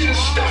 you to stop.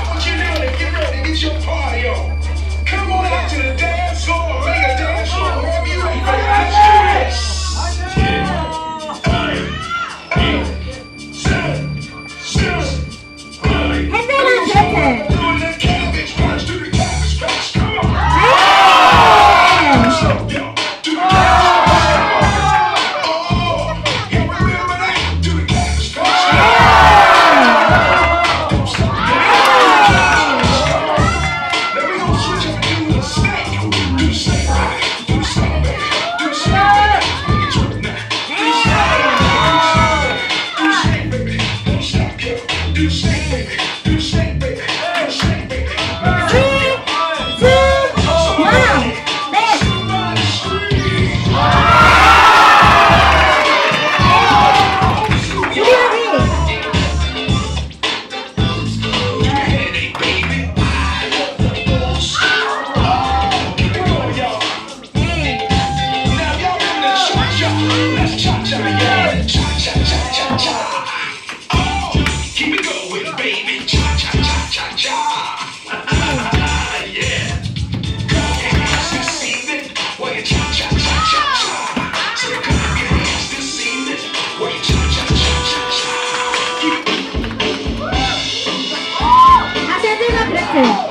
嗯。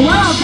wow.